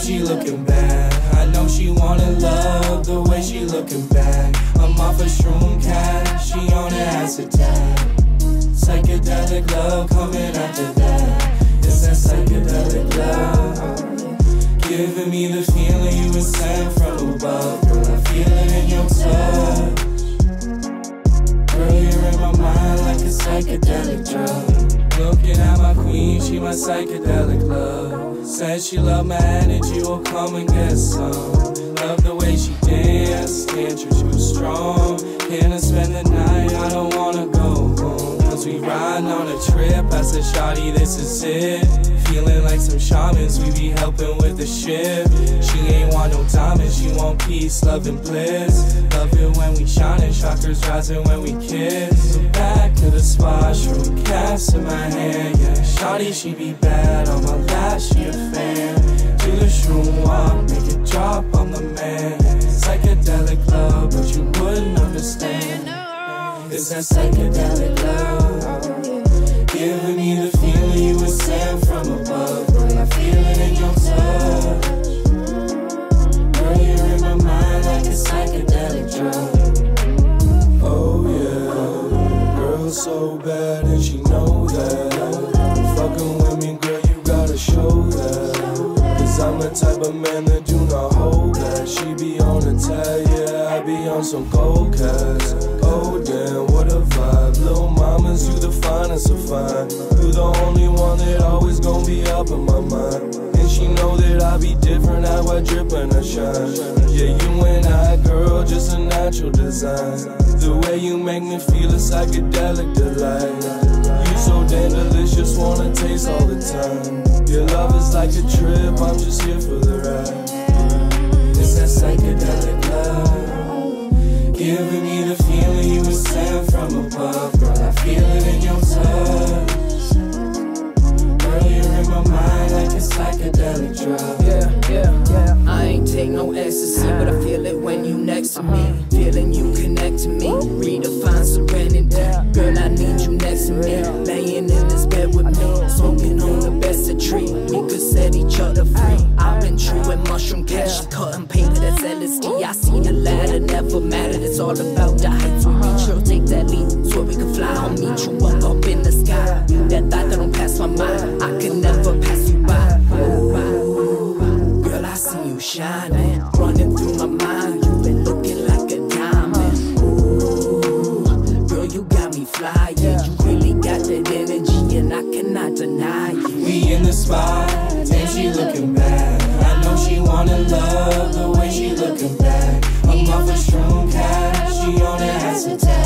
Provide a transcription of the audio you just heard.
she looking bad. I know she wanted love the way she looking back. I'm off a shroom cat, she on acid tab. Psychedelic love coming after that. It's that psychedelic love. Giving me the feeling you were sent from above. Girl, I feel it in your touch. Girl, you're in my mind like a psychedelic drug. She my psychedelic love. Said she love my energy, will come and get some. Love the way she dance, you too strong. Can I spend the night? I don't wanna go home. Cause we riding on a trip. I said, Shawty, this is it. Feeling like some shamans, we be helping with the ship. She ain't want no diamonds, she want peace, love, and bliss. Love it when we shining, chakras rising when we kiss. So back to the spot, shroom cast in my hand, yeah. Shawty, she be bad on my lap, she a fan. Do the shroom walk, make it drop, I'm the man. Psychedelic love, but you wouldn't understand. It's that psychedelic love. Giving me the feeling so bad and she know that. Fucking with me, girl, you gotta show that. Cause I'm the type of man that do not hold back. She be on the tag, yeah, I be on some cold cash. Oh damn, what a vibe. Little mamas, you the finest of fine. You the only one that always gon' be up in my mind. And she know that I be different, how I drip and I shine. Natural design. The way you make me feel a psychedelic delight. You so damn delicious, wanna taste all the time. Your love is like a trip, I'm just here for the ride. It's that psychedelic love. Giving me the feeling you were sent from above. Girl, I feel it in your touch. Girl, you're in my mind like a psychedelic drug. Yeah, ain't no ecstasy, but I feel it when you next to me. Feeling you connect to me. Redefine serenity. Girl, I need you next to me. Laying in this bed with me. Smoking on the best of tree. We could set each other free. I've been true with mushroom cash. Cutting paper that's LSD. I see the ladder, never mattered. It's all about the heights we reach. Girl, take that leap. So we can fly. I'll meet you up, up in the sky. That thought that don't pass spot, damn she looking back. I know she wanna love the way she looking back. I'm off a shroom cash, she on acid tab.